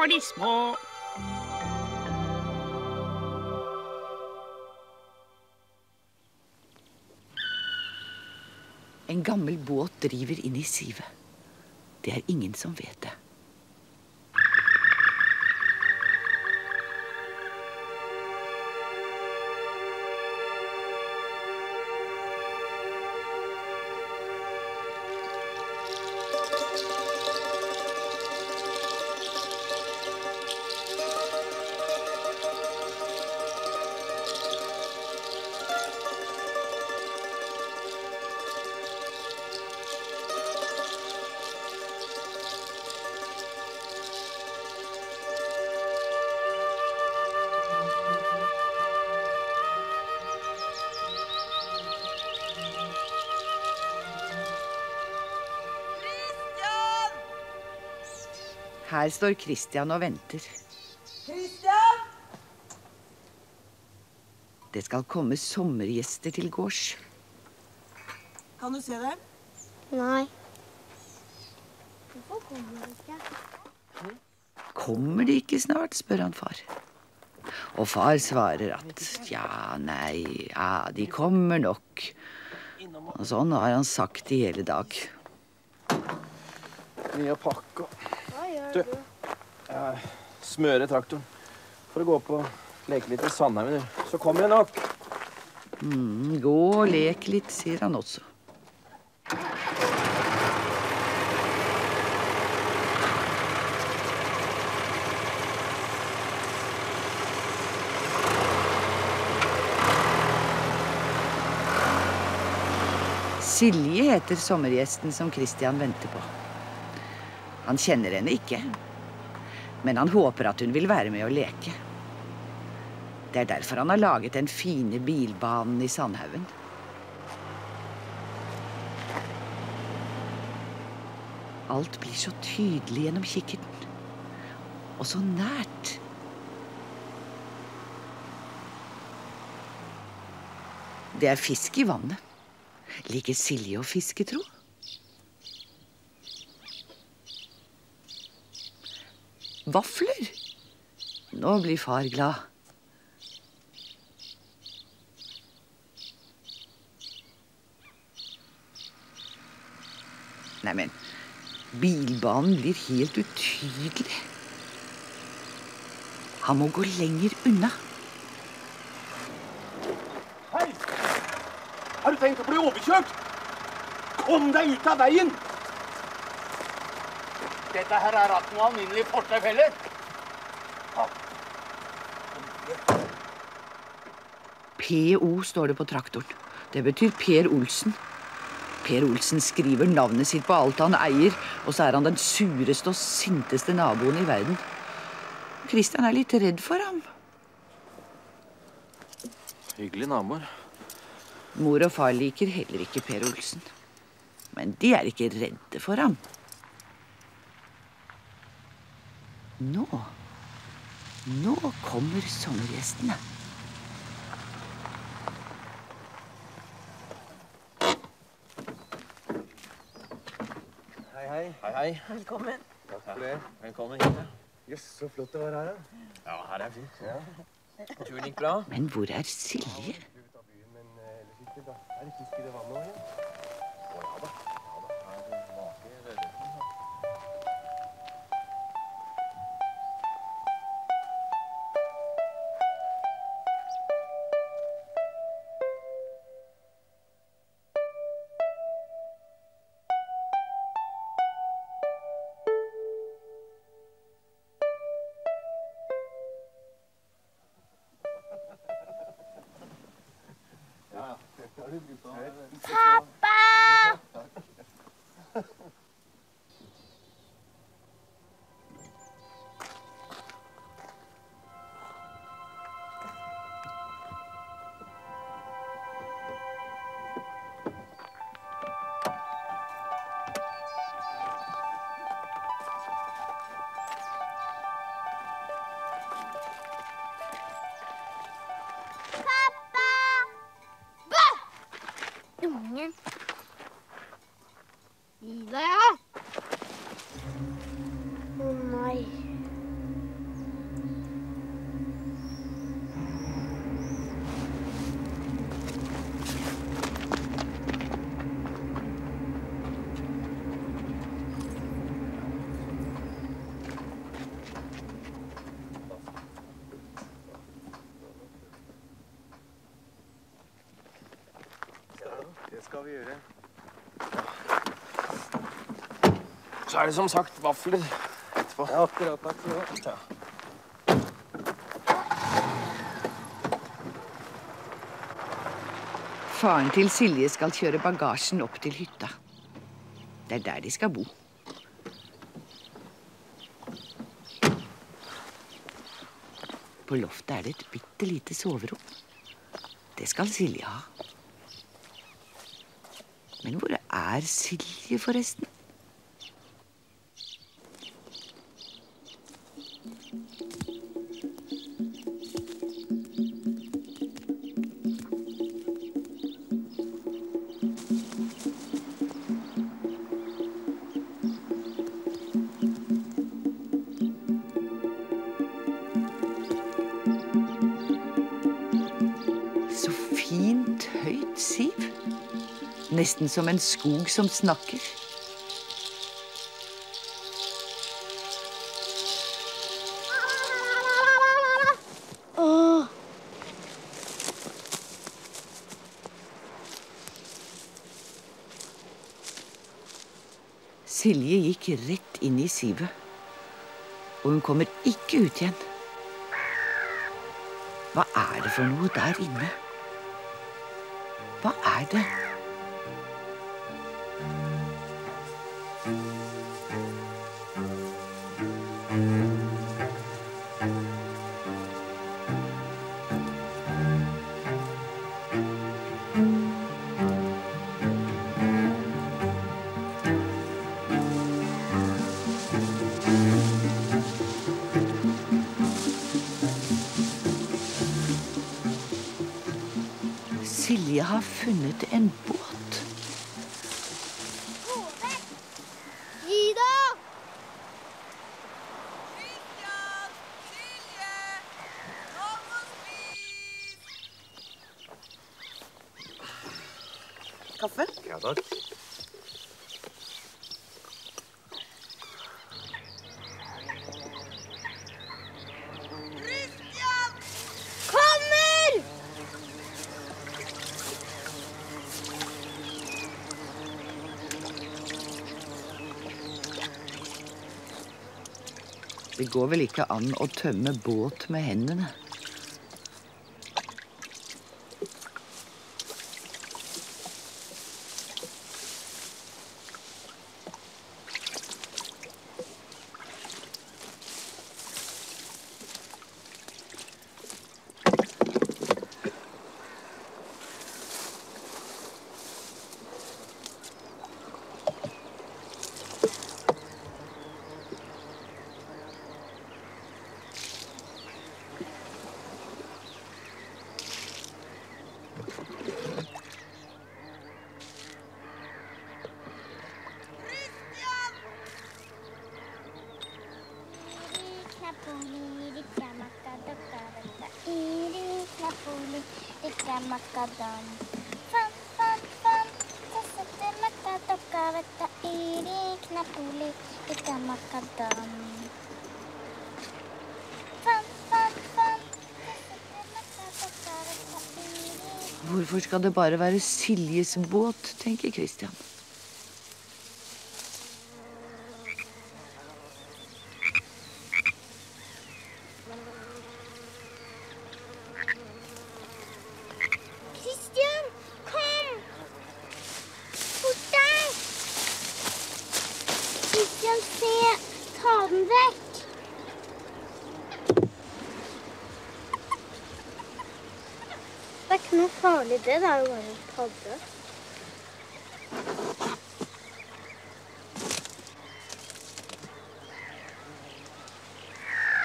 for de små. En gammel båt driver inn i sivet. Det er ingen som vet det. Her står Christian og venter. Christian! Det skal komme sommergjester til gårds. Kan du se dem? Nei. Hvorfor kommer de ikke? Kommer de ikke snart? spør han far. Og far svarer at ja, nei, ja, de kommer nok. Og sånn har han sagt i hele dag. Mye å Du. jeg smører traktoren. For å gå opp og leke litt i Sandheimen, du. Så kommer jeg nok. Mm, gå og lek litt, sier han også. Silje heter sommergjesten som Christian venter på. Han kjenner henne ikke, men han håper at hun vil være med å leke. Det er derfor han har laget den fine bilbanen i Sandhaugen. Alt blir så tydelig gjennom kikkerten. Og så nært. Det er fisk i vannet. Liker Silje å fiske, tro? Vafler? Nå blir far glad. Neimen, bilbanen blir helt utydelig. Han må gå lenger unna. Hei! Har du tenkt å bli overkjørt? Kom deg ut av veien! Dette her er ikke noe alminnelig fortau heller. PO står det på traktoren. Det betyr Per Olsen. Per Olsen skriver navnet sitt på alt han eier, og så er han den sureste og sinteste naboen i verden. Christian er litt redd for ham. Hyggelige naboer. Mor og far liker heller ikke Per Olsen. Men de er ikke redde for ham. Nå Nå kommer sommergjestene. Hei, hei. Hei, hei. Velkommen. Takk for det. Velkommen hit. Jøss, så flott det var her, da. Ja, her er fint. Ja. Turen gikk bra. Men hvor er Silje? Ut av byen, men eh, ellers ikke, da. Er det fisk i det vannet òg, Hur blir barnen? Vi gjøre. Så er det som sagt vafler etterpå. Ja, akkurat. Du ha. Faren til Silje skal kjøre bagasjen opp til hytta. Det er der de skal bo. På loftet er det et bitte lite soverom. Det skal Silje ha. Men hvor er Silje, forresten? Nesten som en skog som snakker. Silje gikk rett inn i sivet. Og hun kommer ikke ut igjen. Hva er det for noe der inne? Hva er det? Silje har funnet en båt. Ida! Kaffe? Ja takk. Går vel ikke an å tømme båt med hendene. Makadam. Fam, fam, fam, Sette makadokka vetta iri knapuli ika iri Hvorfor skal det bare være Siljes båt, tenker. Christian, kom! Fort deg! Christian, se! Ta den vekk! Det er ikke noe farlig, det. Det er jo bare en padde.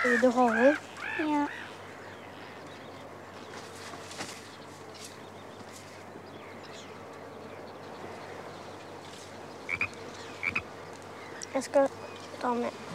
Vil du ha den? Ja. Jeg skal ta med.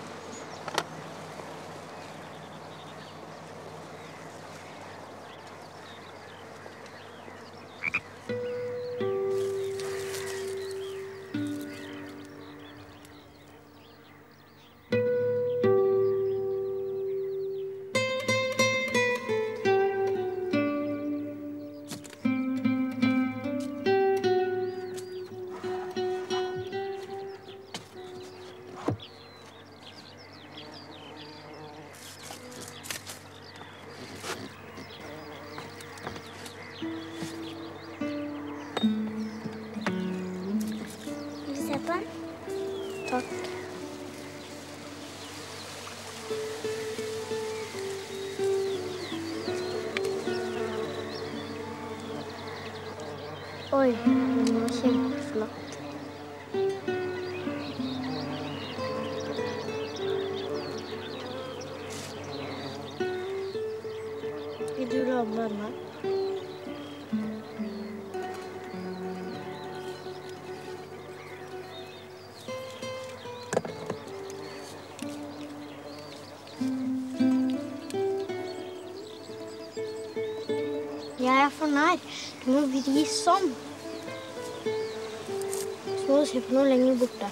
se på den. Takk. Jeg er for nær. Du må vri sånn. Så må du se på noe lenger borte.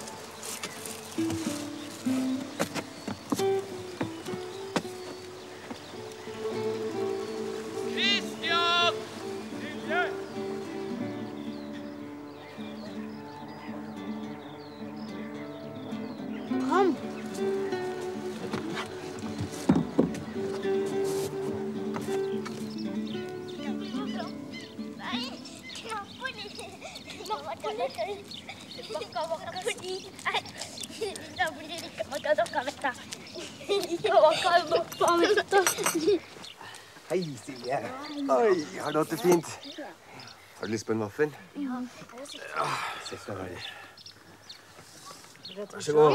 Hei, Silje. Oi, har du hatt det fint? Har du lyst på en vaffel? Ja. Sett deg her. Vær så god.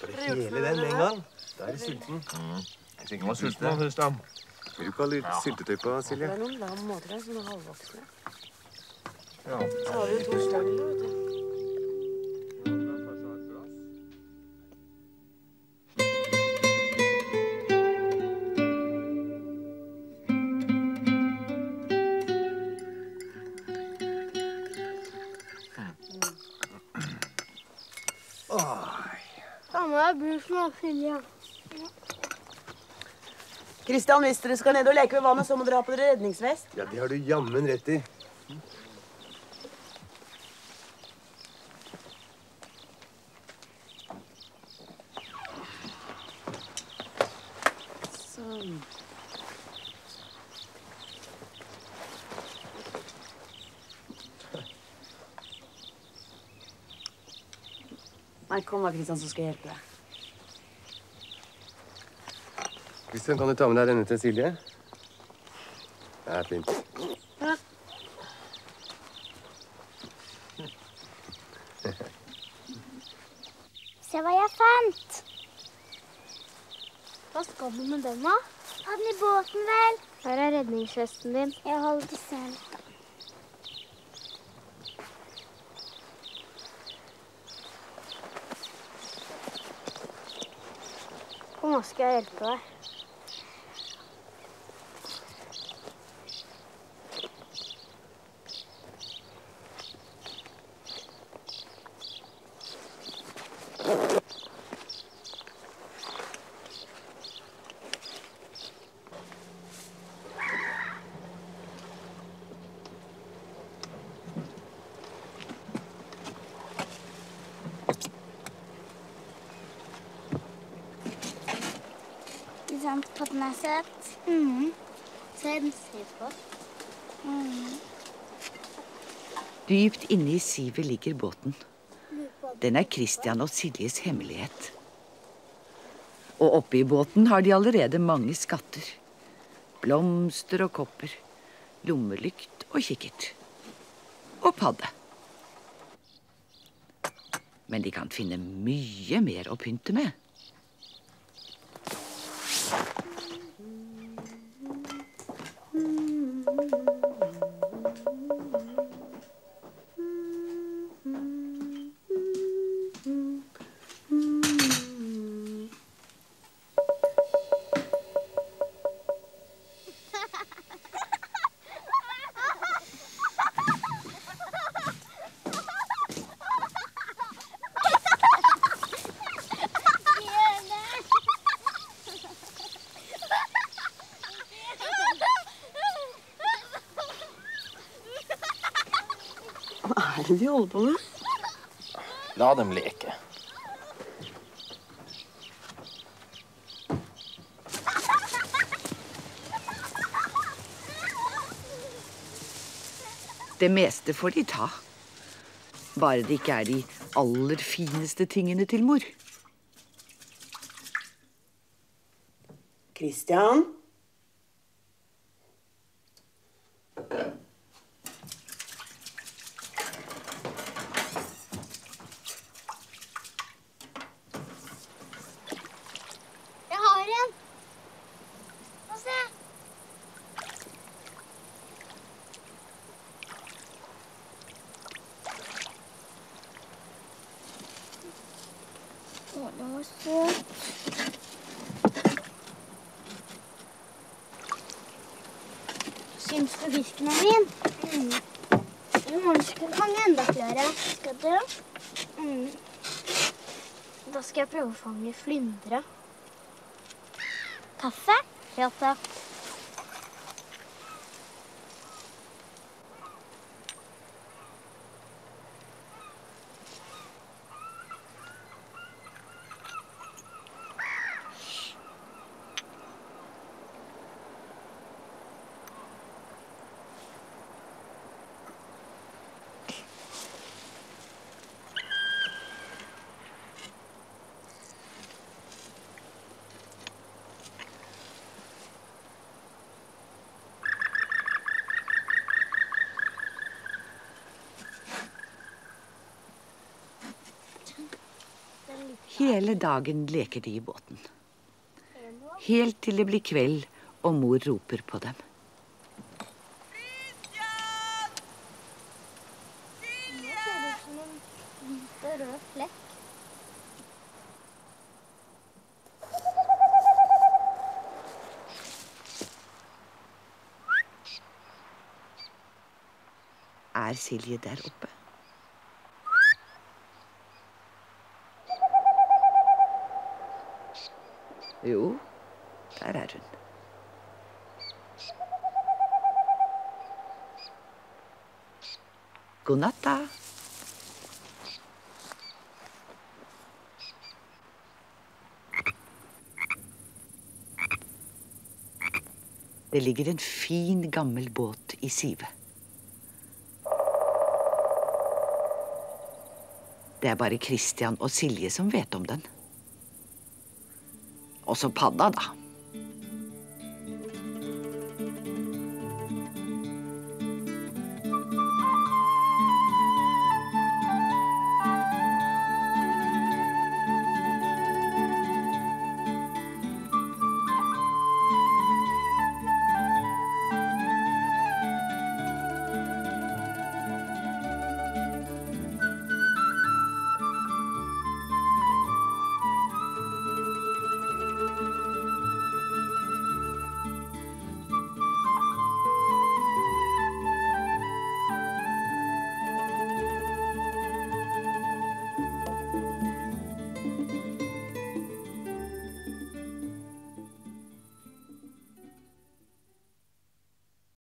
Bare hele den en gang. Da er du sulten. Jeg tenker man sulten nå, Christian. Vil du ikke ha litt syltetøy på, Silje? Det er noen lam måter der, sånne halvvoksne. Ja. Så har vi jo to større, vet du. Kristian, hvis dere skal ned og leke ved vannet, så må dere ha på dere redningsvest. Ja, det har du jammen rett i. Sånn. Nei, kom da, Kristian, så skal jeg hjelpe deg. Kristian, kan du ta med deg denne til Silje? Det er fint. Se hva jeg fant. Hva skal du med den, da? Ha den i båten, vel. Her er redningsvesten din. Jeg holder til selv. Nå skal jeg hjelpe deg. Ikke sant potten er søt? Mm. Se, den ser. Mm. Dypt inne i sivet ligger båten. Den er Christian og Siljes hemmelighet. Og oppe i båten har de allerede mange skatter. Blomster og kopper. Lommelykt og kikkert. Og padde. Men de kan finne mye mer å pynte med. Er det de holder på med? La dem leke. Det meste får de ta. Bare det ikke er de aller fineste tingene til mor. Kristian? Syns min. Mm. I morgen skal det fange enda flere. Skal du? Mm. Da skal jeg prøve å fange flyndre. Kaffe? Ja takk. Hele dagen leker de i båten. Helt til det blir kveld og mor roper på dem. Nå ser det ut en hvit og rød flekk. Er Silje der oppe? Jo, der er hun. God natt, da. Det ligger en fin, gammel båt i sivet. Det er bare Christian og Silje som vet om den. Også padda, da.